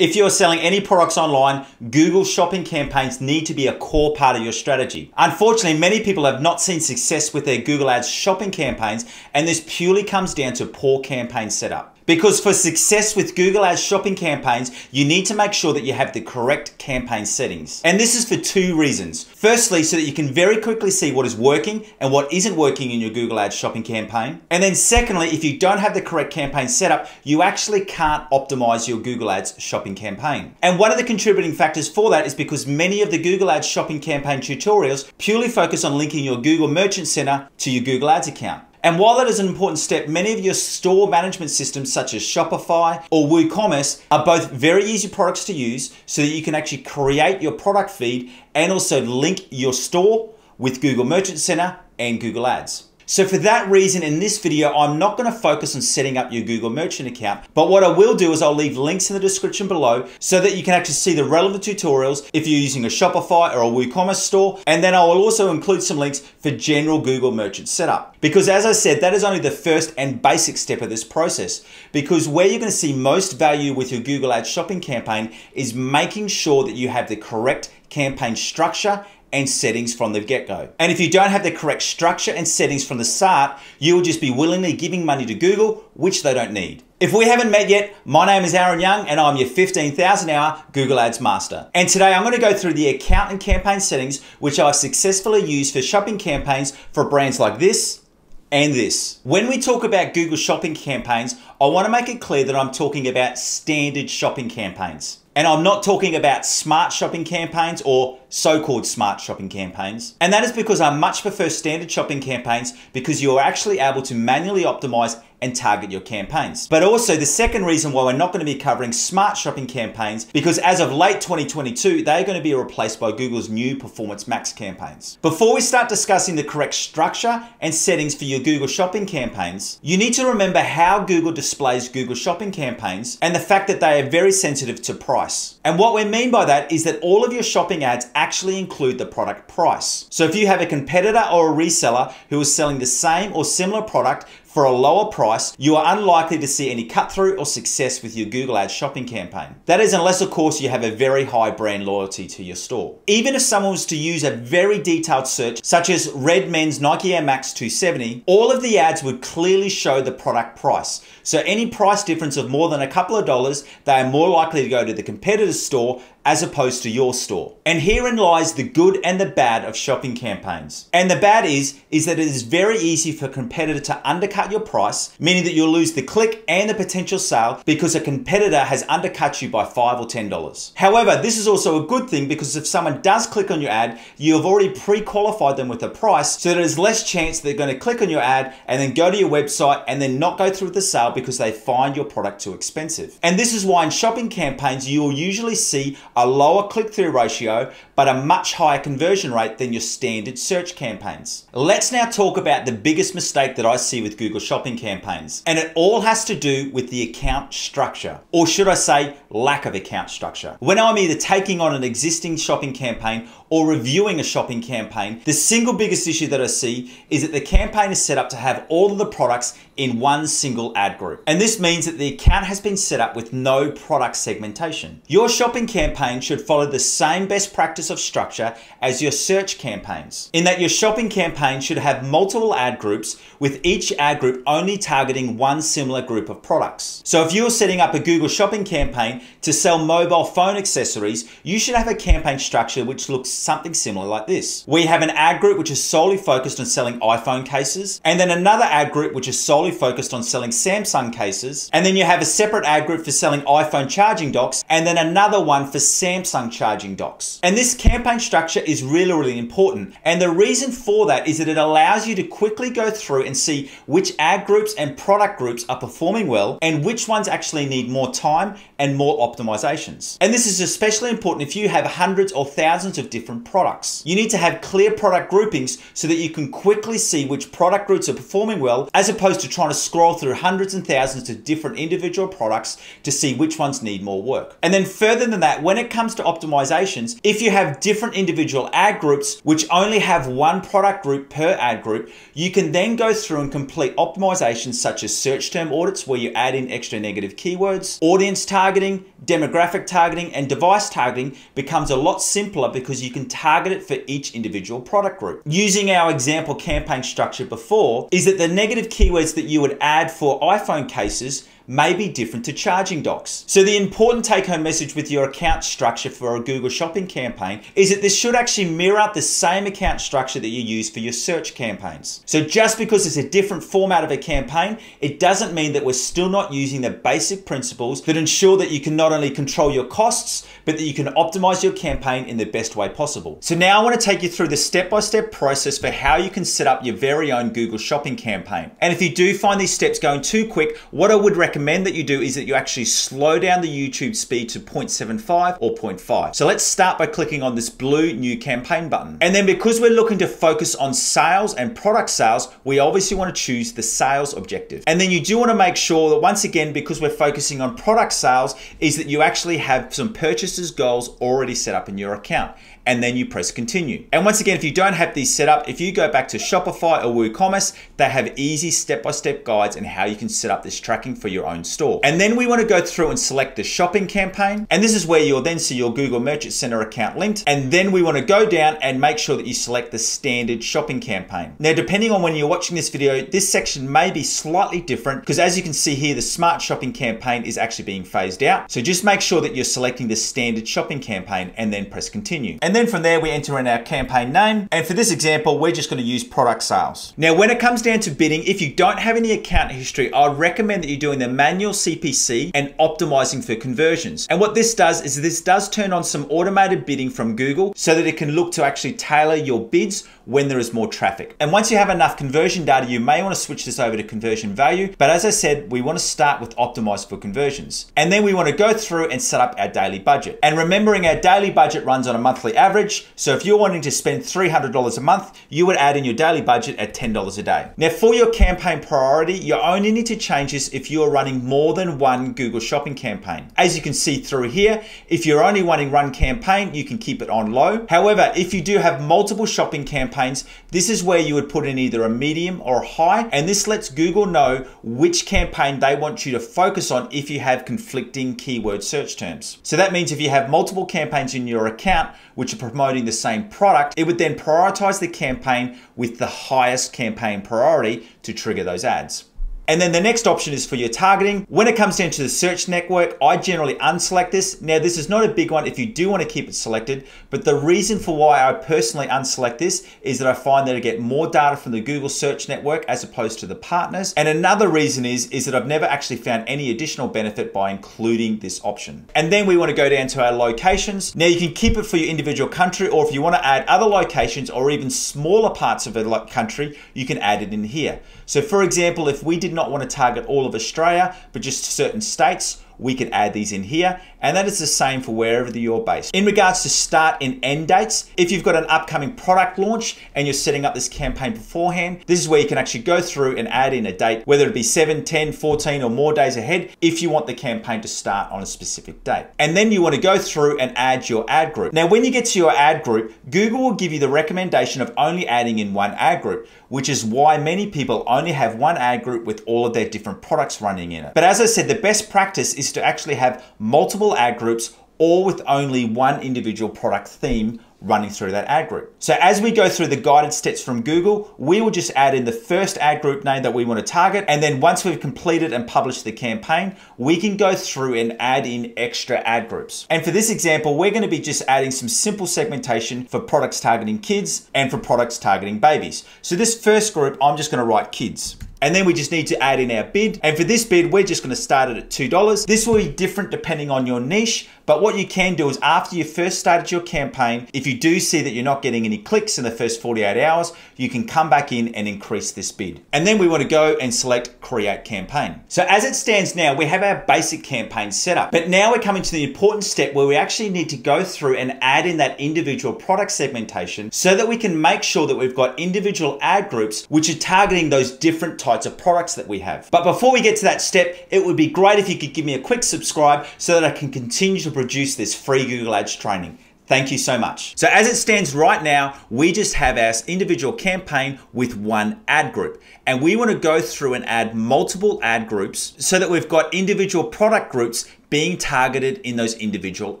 If you're selling any products online, Google shopping campaigns need to be a core part of your strategy. Unfortunately, many people have not seen success with their Google Ads shopping campaigns, and this purely comes down to poor campaign setup. Because for success with Google Ads shopping campaigns, you need to make sure that you have the correct campaign settings. And this is for two reasons. Firstly, so that you can very quickly see what is working and what isn't working in your Google Ads shopping campaign. And then secondly, if you don't have the correct campaign setup, you actually can't optimize your Google Ads shopping campaign. And one of the contributing factors for that is because many of the Google Ads shopping campaign tutorials purely focus on linking your Google Merchant Center to your Google Ads account. And while that is an important step, many of your store management systems such as Shopify or WooCommerce are both very easy products to use so that you can actually create your product feed and also link your store with Google Merchant Center and Google Ads. So for that reason, in this video, I'm not gonna focus on setting up your Google Merchant account, but what I will do is I'll leave links in the description below so that you can actually see the relevant tutorials if you're using a Shopify or a WooCommerce store. And then I will also include some links for general Google Merchant setup. Because as I said, that is only the first and basic step of this process. Because where you're gonna see most value with your Google Ads shopping campaign is making sure that you have the correct campaign structure and settings from the get-go. And if you don't have the correct structure and settings from the start, you will just be willingly giving money to Google, which they don't need. If we haven't met yet, my name is Aaron Young and I'm your 15,000 hour Google Ads Master. And today I'm going to go through the account and campaign settings which I've successfully used for shopping campaigns for brands like this and this. When we talk about Google shopping campaigns, I want to make it clear that I'm talking about standard shopping campaigns. And I'm not talking about smart shopping campaigns or so called smart shopping campaigns. And that is because I much prefer standard shopping campaigns because you're actually able to manually optimize and target your campaigns. But also the second reason why we're not going to be covering smart shopping campaigns because as of late 2022, they're going to be replaced by Google's new Performance Max campaigns. Before we start discussing the correct structure and settings for your Google shopping campaigns, you need to remember how Google displays Google shopping campaigns and the fact that they are very sensitive to price. And what we mean by that is that all of your shopping ads actually include the product price. So if you have a competitor or a reseller who is selling the same or similar product for a lower price, you are unlikely to see any cut through or success with your Google Ads shopping campaign. That is unless of course you have a very high brand loyalty to your store. Even if someone was to use a very detailed search, such as Red Men's Nike Air Max 270, all of the ads would clearly show the product price. So any price difference of more than a couple of dollars, they are more likely to go to the competitor's store as opposed to your store. And herein lies the good and the bad of shopping campaigns. And the bad is, is that it is very easy for a competitor to undercut your price, meaning that you'll lose the click and the potential sale because a competitor has undercut you by five or ten dollars. However, this is also a good thing because if someone does click on your ad, you have already pre-qualified them with a price, so there's less chance they're going to click on your ad and then go to your website and then not go through the sale because they find your product too expensive. And this is why in shopping campaigns, you'll usually see a lower click through ratio, but a much higher conversion rate than your standard search campaigns. Let's now talk about the biggest mistake that I see with Google Shopping campaigns. And it all has to do with the account structure, or should I say, lack of account structure. When I'm either taking on an existing shopping campaign or reviewing a shopping campaign, the single biggest issue that I see is that the campaign is set up to have all of the products in one single ad group. And this means that the account has been set up with no product segmentation. Your shopping campaign should follow the same best practice of structure as your search campaigns, in that your shopping campaign should have multiple ad groups with each ad group only targeting one similar group of products. So if you're setting up a Google shopping campaign to sell mobile phone accessories, you should have a campaign structure which looks something similar like this. We have an ad group which is solely focused on selling iPhone cases, and then another ad group which is solely focused on selling Samsung cases, and then you have a separate ad group for selling iPhone charging docks, and then another one for Samsung charging docks. And this campaign structure is really, really important. And the reason for that is that it allows you to quickly go through and see which ad groups and product groups are performing well and which ones actually need more time and more optimizations. And this is especially important if you have hundreds or thousands of different different products. You need to have clear product groupings so that you can quickly see which product groups are performing well, as opposed to trying to scroll through hundreds and thousands of different individual products to see which ones need more work. And then further than that, when it comes to optimizations, if you have different individual ad groups, which only have one product group per ad group, you can then go through and complete optimizations such as search term audits where you add in extra negative keywords, audience targeting, demographic targeting, and device targeting becomes a lot simpler because you can target it for each individual product group. Using our example campaign structure before is that the negative keywords that you would add for iPhone cases may be different to charging docks. So the important take home message with your account structure for a Google shopping campaign is that this should actually mirror the same account structure that you use for your search campaigns. So just because it's a different format of a campaign, it doesn't mean that we're still not using the basic principles that ensure that you can not only control your costs, but that you can optimize your campaign in the best way possible. So now I want to take you through the step-by-step -step process for how you can set up your very own Google shopping campaign. And if you do find these steps going too quick, what I would recommend recommend that you do is that you actually slow down the YouTube speed to 0.75 or 0.5. So let's start by clicking on this blue new campaign button. And then because we're looking to focus on sales and product sales, we obviously want to choose the sales objective. And then you do want to make sure that once again, because we're focusing on product sales, is that you actually have some purchases goals already set up in your account and then you press continue. And once again, if you don't have these set up, if you go back to Shopify or WooCommerce, they have easy step-by-step -step guides on how you can set up this tracking for your own store. And then we wanna go through and select the shopping campaign. And this is where you'll then see your Google Merchant Center account linked. And then we wanna go down and make sure that you select the standard shopping campaign. Now, depending on when you're watching this video, this section may be slightly different because as you can see here, the smart shopping campaign is actually being phased out. So just make sure that you're selecting the standard shopping campaign and then press continue. And then from there, we enter in our campaign name. And for this example, we're just gonna use product sales. Now, when it comes down to bidding, if you don't have any account history, I recommend that you're doing the manual CPC and optimizing for conversions. And what this does is this does turn on some automated bidding from Google so that it can look to actually tailor your bids when there is more traffic. And once you have enough conversion data, you may want to switch this over to conversion value. But as I said, we want to start with optimize for conversions. And then we want to go through and set up our daily budget. And remembering our daily budget runs on a monthly average. So if you're wanting to spend $300 a month, you would add in your daily budget at $10 a day. Now for your campaign priority, you only need to change this if you're running more than one Google shopping campaign. As you can see through here, if you're only running one campaign, you can keep it on low. However, if you do have multiple shopping campaigns, this is where you would put in either a medium or a high, and this lets Google know which campaign they want you to focus on if you have conflicting keyword search terms. So that means if you have multiple campaigns in your account which are promoting the same product, it would then prioritize the campaign with the highest campaign priority to trigger those ads. And then the next option is for your targeting. When it comes down to the search network, I generally unselect this. Now, this is not a big one if you do want to keep it selected, but the reason for why I personally unselect this is that I find that I get more data from the Google search network as opposed to the partners. And another reason is, is that I've never actually found any additional benefit by including this option. And then we want to go down to our locations. Now you can keep it for your individual country, or if you want to add other locations or even smaller parts of a country, you can add it in here. So for example, if we did not want to target all of Australia, but just certain states, we could add these in here. And that is the same for wherever you're based. In regards to start and end dates, if you've got an upcoming product launch and you're setting up this campaign beforehand, this is where you can actually go through and add in a date, whether it be 7, 10, 14 or more days ahead, if you want the campaign to start on a specific date. And then you want to go through and add your ad group. Now, when you get to your ad group, Google will give you the recommendation of only adding in one ad group, which is why many people only have one ad group with all of their different products running in it. But as I said, the best practice is to actually have multiple ad groups all with only one individual product theme running through that ad group. So as we go through the guided steps from Google, we will just add in the first ad group name that we want to target. And then once we've completed and published the campaign, we can go through and add in extra ad groups. And for this example, we're going to be just adding some simple segmentation for products targeting kids and for products targeting babies. So this first group, I'm just going to write kids. And then we just need to add in our bid. And for this bid, we're just gonna start it at $2. This will be different depending on your niche, but what you can do is after you first started your campaign, if you do see that you're not getting any clicks in the first 48 hours, you can come back in and increase this bid. And then we wanna go and select create campaign. So as it stands now, we have our basic campaign set up, but now we're coming to the important step where we actually need to go through and add in that individual product segmentation so that we can make sure that we've got individual ad groups which are targeting those different types of products that we have. But before we get to that step, it would be great if you could give me a quick subscribe so that I can continue to produce this free Google Ads training. Thank you so much. So as it stands right now, we just have our individual campaign with one ad group. And we wanna go through and add multiple ad groups so that we've got individual product groups being targeted in those individual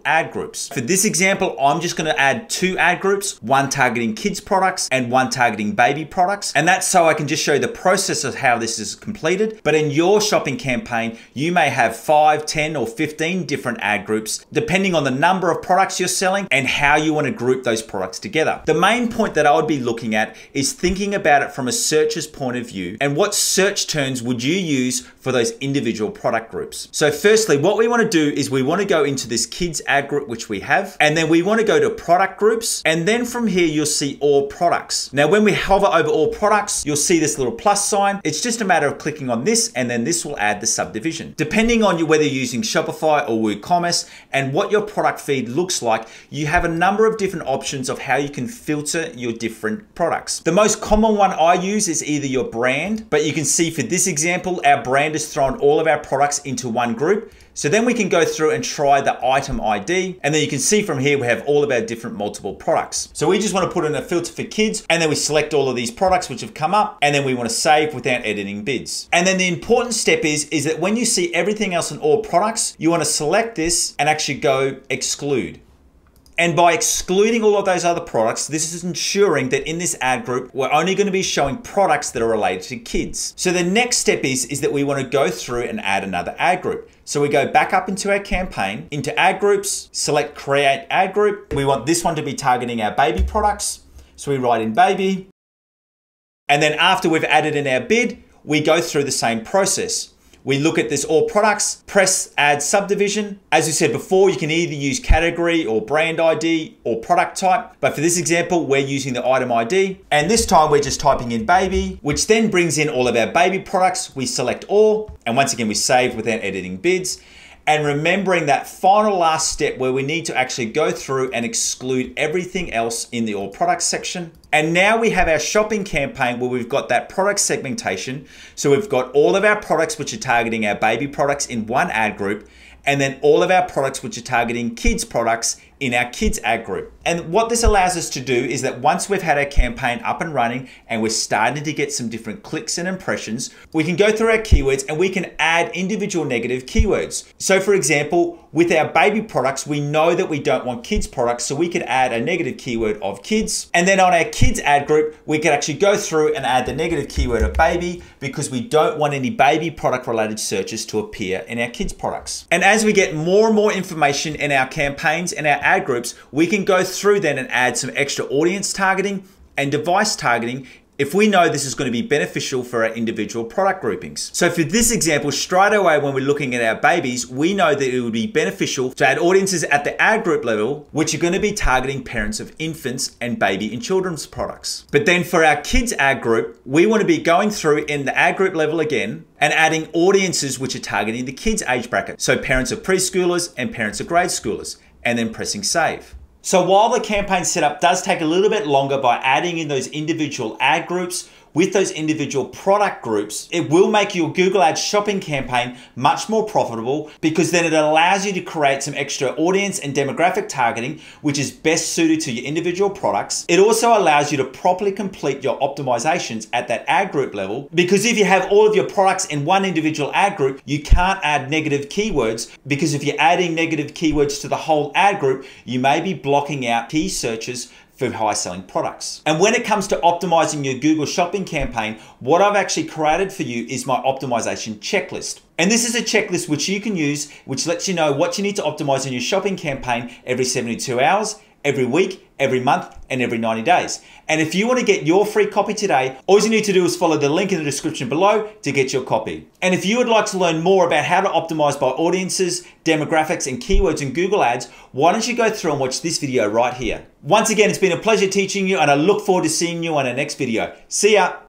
ad groups. For this example, I'm just gonna add two ad groups, one targeting kids products and one targeting baby products. And that's so I can just show you the process of how this is completed. But in your shopping campaign, you may have five, 10 or 15 different ad groups, depending on the number of products you're selling and how you wanna group those products together. The main point that I would be looking at is thinking about it from a searcher's point of view and what search terms would you use for those individual product groups. So firstly, what we wanna want to do is we want to go into this kids ad group, which we have, and then we want to go to product groups. And then from here, you'll see all products. Now, when we hover over all products, you'll see this little plus sign. It's just a matter of clicking on this, and then this will add the subdivision. Depending on whether you're using Shopify or WooCommerce and what your product feed looks like, you have a number of different options of how you can filter your different products. The most common one I use is either your brand, but you can see for this example, our brand has thrown all of our products into one group. So then we can go through and try the item ID. And then you can see from here, we have all of our different multiple products. So we just want to put in a filter for kids and then we select all of these products which have come up and then we want to save without editing bids. And then the important step is, is that when you see everything else in all products, you want to select this and actually go exclude. And by excluding all of those other products, this is ensuring that in this ad group, we're only going to be showing products that are related to kids. So the next step is, is that we want to go through and add another ad group. So we go back up into our campaign, into ad groups, select create ad group. We want this one to be targeting our baby products. So we write in baby. And then after we've added in our bid, we go through the same process. We look at this all products, press add subdivision. As we said before, you can either use category or brand ID or product type. But for this example, we're using the item ID. And this time we're just typing in baby, which then brings in all of our baby products. We select all. And once again, we save without editing bids and remembering that final last step where we need to actually go through and exclude everything else in the all products section. And now we have our shopping campaign where we've got that product segmentation. So we've got all of our products which are targeting our baby products in one ad group and then all of our products which are targeting kids products in our kids ad group. And what this allows us to do is that once we've had our campaign up and running and we're starting to get some different clicks and impressions, we can go through our keywords and we can add individual negative keywords. So for example, with our baby products, we know that we don't want kids products, so we could add a negative keyword of kids. And then on our kids ad group, we could actually go through and add the negative keyword of baby because we don't want any baby product related searches to appear in our kids products. And as we get more and more information in our campaigns and our ad groups, we can go through then and add some extra audience targeting and device targeting if we know this is going to be beneficial for our individual product groupings. So for this example, straight away when we're looking at our babies, we know that it would be beneficial to add audiences at the ad group level, which are going to be targeting parents of infants and baby and children's products. But then for our kids ad group, we want to be going through in the ad group level again and adding audiences which are targeting the kids age bracket. So parents of preschoolers and parents of grade schoolers and then pressing save. So while the campaign setup does take a little bit longer by adding in those individual ad groups, with those individual product groups, it will make your Google Ads shopping campaign much more profitable because then it allows you to create some extra audience and demographic targeting, which is best suited to your individual products. It also allows you to properly complete your optimizations at that ad group level because if you have all of your products in one individual ad group, you can't add negative keywords because if you're adding negative keywords to the whole ad group, you may be blocking out key searches for high selling products. And when it comes to optimizing your Google shopping campaign, what I've actually created for you is my optimization checklist. And this is a checklist which you can use, which lets you know what you need to optimize in your shopping campaign every 72 hours every week, every month, and every 90 days. And if you want to get your free copy today, all you need to do is follow the link in the description below to get your copy. And if you would like to learn more about how to optimize by audiences, demographics, and keywords in Google Ads, why don't you go through and watch this video right here. Once again, it's been a pleasure teaching you and I look forward to seeing you on our next video. See ya!